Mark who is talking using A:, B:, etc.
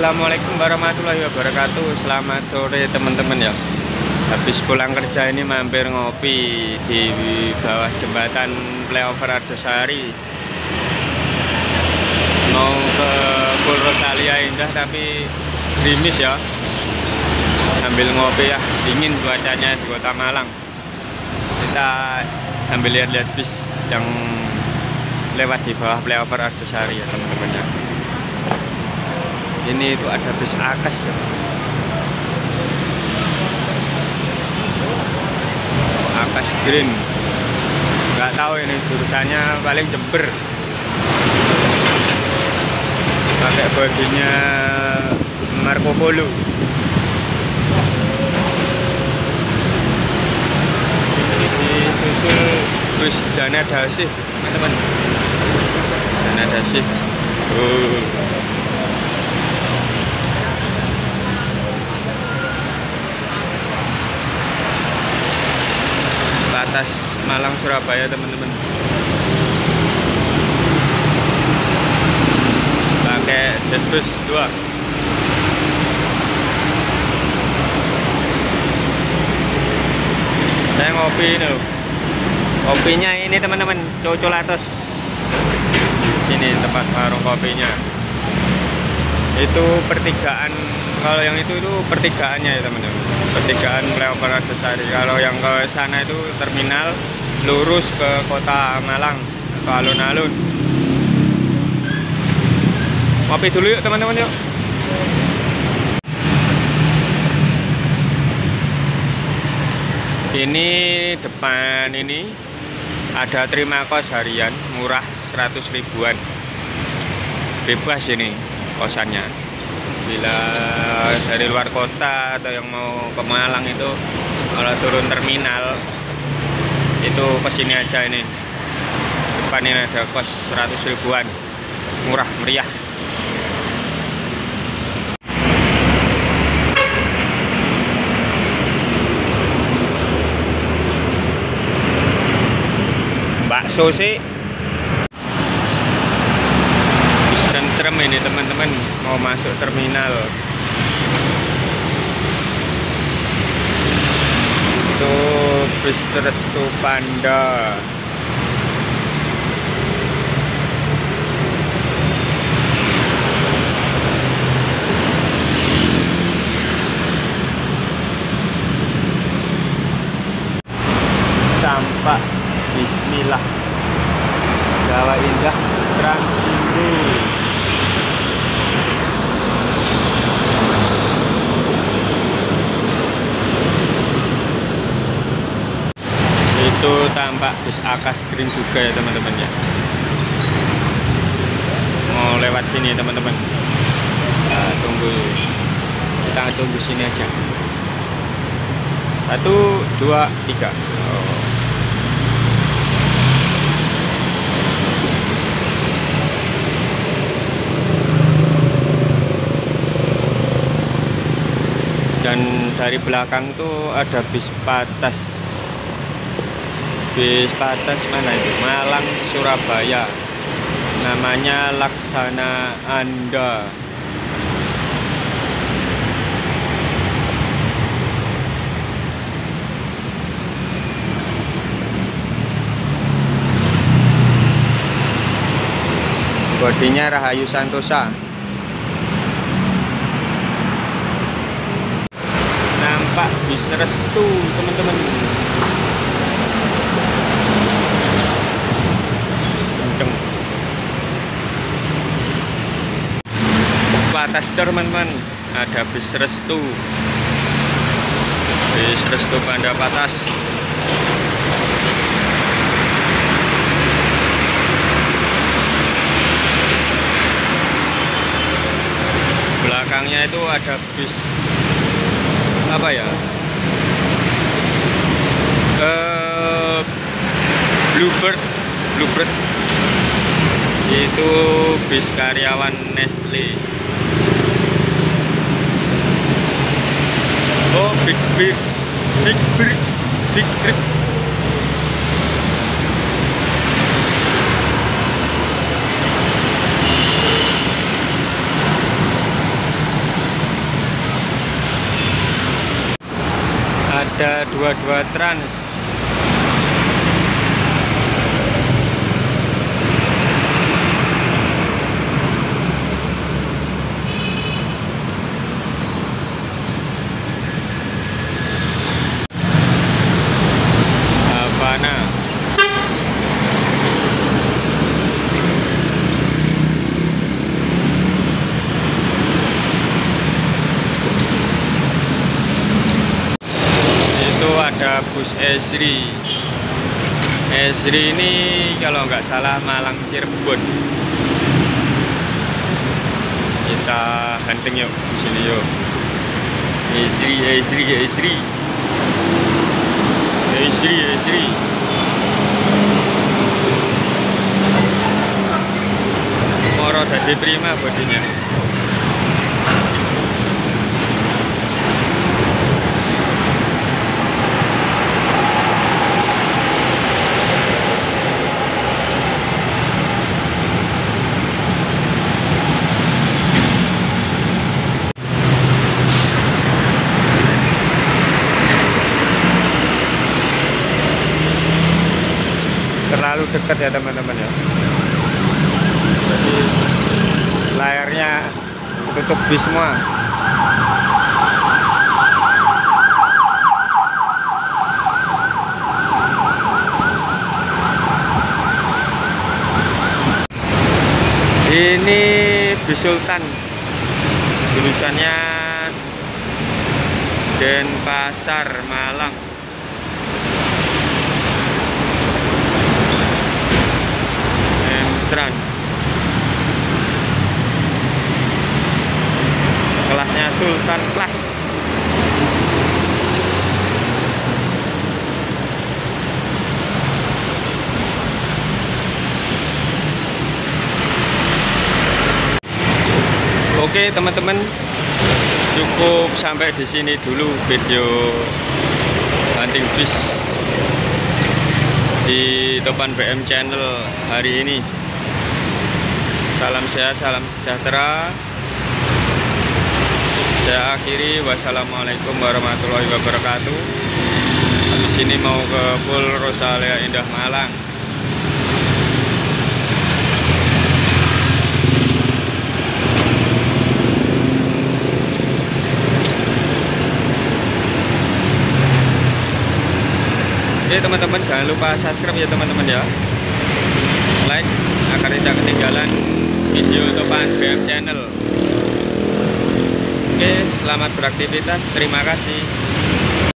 A: Assalamualaikum warahmatullahi wabarakatuh. Selamat sore teman-teman ya. Habis pulang kerja ini mampir ngopi Di bawah jembatan flyover Arjosari. Mau ke Pul Rosalia Indah tapi gerimis ya. Sambil ngopi ya. Dingin cuacanya di kota Malang. Kita sambil lihat-lihat bis yang lewat di bawah flyover Arjosari ya teman-teman ya ini itu ada bis akas ya akas green nggak tahu ini jurusannya paling jember. Pakai bodinya Marco Polo. Ini susul bus dana dasih teman-teman. Dana dasih. Uh. Batas Malang Surabaya teman-teman. Pakai jetbus 2 saya ngopi ini kopinya ini teman-teman. Cocolatos sini tempat warung kopinya. Itu pertigaan kalau yang itu itu pertigaannya ya teman-teman. Pertigaan flyover Arjosari. Kalau yang ke sana itu terminal lurus ke kota Malang atau alun-alun. Ngopi dulu yuk teman-teman yuk. Ini depan ini ada terima kos harian murah 100 ribuan. Bebas ini kosannya bila dari luar kota atau yang mau ke Malang itu kalau turun terminal itu ke sini aja ini. Depan ini ada kos 100 ribuan. Murah meriah. Bakso sih bis tentrem ini teman-teman mau masuk terminal. Itu bis restu panda tampak bis akas green juga ya teman-teman ya. Mau lewat sini teman-teman. Nah, tunggu. Kita tunggu sini aja. Satu dua tiga. Oh. dan dari belakang tuh ada bis patas bis patas mana itu? Malang Surabaya. Namanya Laksana Anda. Bodinya Rahayu Santosa. Nampak bis restu teman-teman atas teman-teman ada bis restu. Bis restu Panda Patas. Belakangnya itu ada bis apa ya? Uh, Bluebird Bluebird. Itu bis karyawan Nestle oh big big big big big big ada dua-dua trans. Bus Esri. Esri ini kalau nggak salah Malang Cirebon. Kita hunting yuk di sini yuk. Esri Esri Esri. Esri Esri. Moro dadi prima bodinya terlalu dekat ya teman-teman ya. Jadi layarnya tutup bis semua. Ini bis Sultan. Jurusannya Denpasar Malang Entran kelasnya Sultan kelas Oke teman-teman. Cukup sampai di sini dulu video hunting fish di Topan BM Channel hari ini. Salam sehat, salam sejahtera. Saya akhiri wassalamualaikum warahmatullahi wabarakatuh. Habis ini mau ke Pul Rosalia Indah Malang. Oke teman-teman jangan lupa subscribe ya teman-teman ya Like agar tidak ketinggalan video topan BM channel. Oke selamat beraktivitas. Terima kasih